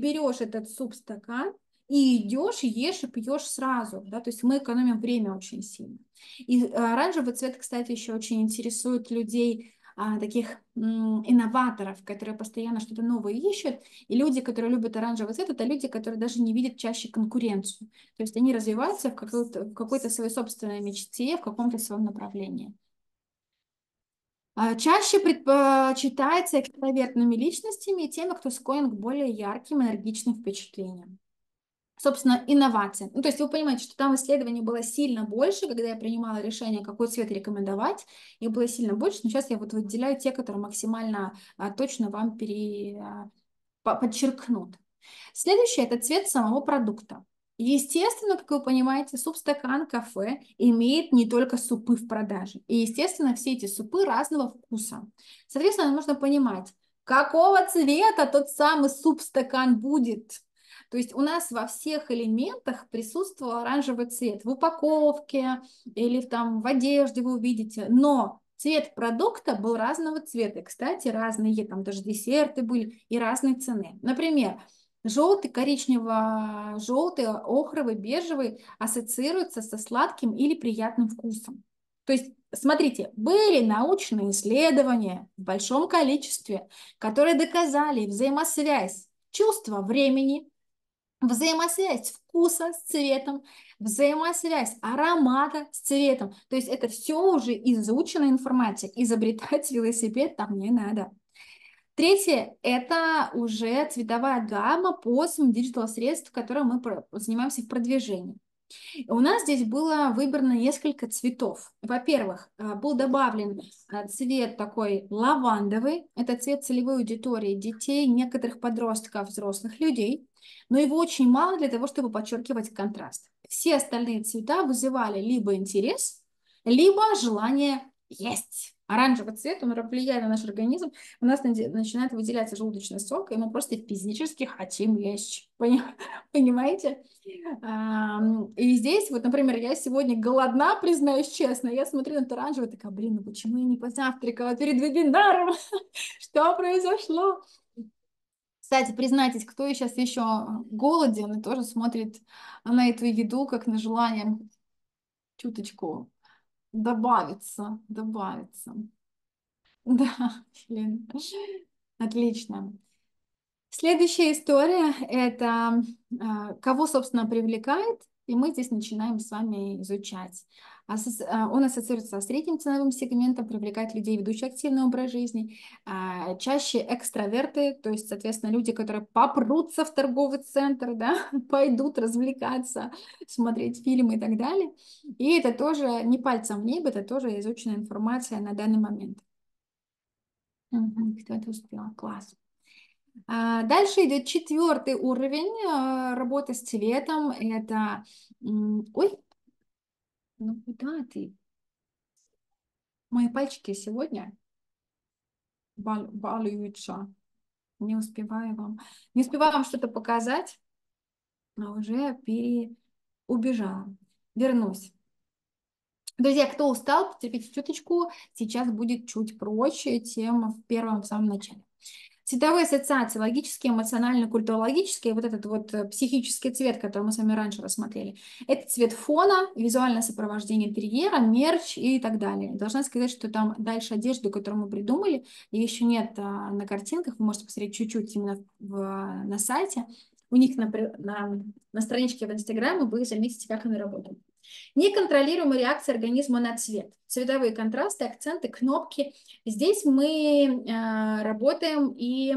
берешь этот суп-стакан и идешь, ешь и пьешь сразу, да, то есть мы экономим время очень сильно. И оранжевый цвет, кстати, еще очень интересует людей, а, таких инноваторов, которые постоянно что-то новое ищут. И люди, которые любят оранжевый цвет, это люди, которые даже не видят чаще конкуренцию. То есть они развиваются в, в какой-то своей собственной мечте, в каком-то своем направлении. А, чаще предпочитается экстравертными личностями и теми, кто склонен к более ярким, энергичным впечатлениям собственно, инновации. Ну, то есть вы понимаете, что там исследований было сильно больше, когда я принимала решение, какой цвет рекомендовать, их было сильно больше, но сейчас я вот выделяю те, которые максимально а, точно вам пере, а, подчеркнут. Следующий – это цвет самого продукта. Естественно, как вы понимаете, суп-стакан кафе имеет не только супы в продаже. И, естественно, все эти супы разного вкуса. Соответственно, нужно понимать, какого цвета тот самый суп-стакан будет. То есть у нас во всех элементах присутствовал оранжевый цвет. В упаковке или там в одежде вы увидите. Но цвет продукта был разного цвета. Кстати, разные, там даже десерты были и разные цены. Например, желтый, коричнево-желтый, охровый, бежевый ассоциируются со сладким или приятным вкусом. То есть, смотрите, были научные исследования в большом количестве, которые доказали взаимосвязь чувства времени, взаимосвязь вкуса с цветом, взаимосвязь аромата с цветом. То есть это все уже изученная информация. Изобретать велосипед там не надо. Третье – это уже цветовая гамма по digital средств, которым мы занимаемся в продвижении. У нас здесь было выбрано несколько цветов. Во-первых, э, был добавлен э, цвет такой лавандовый. Это цвет целевой аудитории детей, некоторых подростков, взрослых людей. Но его очень мало для того, чтобы подчеркивать контраст. Все остальные цвета вызывали либо интерес, либо желание есть оранжевый цвет, он влияет на наш организм, у нас начинает выделяться желудочный сок, и мы просто физически хотим есть. Понимаете? И здесь, вот, например, я сегодня голодна, признаюсь честно, я смотрю на этот оранжевый, такая, блин, ну почему я не позавтракала перед вебинаром? Что произошло? Кстати, признайтесь, кто сейчас еще голоден и тоже смотрит на эту еду как на желание чуточку добавится, добавится. Да, блин, отлично. Следующая история – это а, кого, собственно, привлекает, и мы здесь начинаем с вами изучать. А, он ассоциируется с средним ценовым сегментом, привлекает людей, ведущих активный образ жизни, а, чаще экстраверты, то есть, соответственно, люди, которые попрутся в торговый центр, да, пойдут развлекаться, смотреть фильмы и так далее. И это тоже не пальцем в небо, это тоже изученная информация на данный момент. Кто это успел? Класс. А, дальше идет четвертый уровень работы с цветом. Это... Ой, ну куда ты? Мои пальчики сегодня бал балуются. Не успеваю вам. Не успеваю вам что-то показать, а уже пере... убежала. Вернусь. Друзья, кто устал, потерпите чуточку. Сейчас будет чуть проще, чем в первом в самом начале. Цветовые ассоциации, логические, эмоциональные, культурологические, вот этот вот э, психический цвет, который мы с вами раньше рассмотрели, это цвет фона, визуальное сопровождение интерьера, мерч и так далее. Должна сказать, что там дальше одежду, которую мы придумали, еще нет а, на картинках, вы можете посмотреть чуть-чуть именно в, на сайте. У них на, на, на страничке в Инстаграме вы заметите, как они работают. Неконтролируемая реакция организма на цвет. Цветовые контрасты, акценты, кнопки. Здесь мы э, работаем и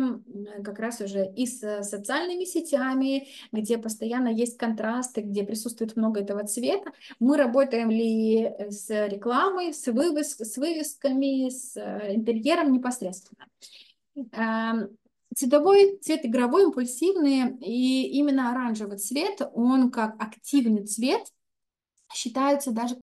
как раз уже и с социальными сетями, где постоянно есть контрасты, где присутствует много этого цвета. Мы работаем ли с рекламой, с, вывеск, с вывесками, с э, интерьером непосредственно. Э, Цветовой цвет игровой, импульсивный, и именно оранжевый цвет, он как активный цвет, считаются даже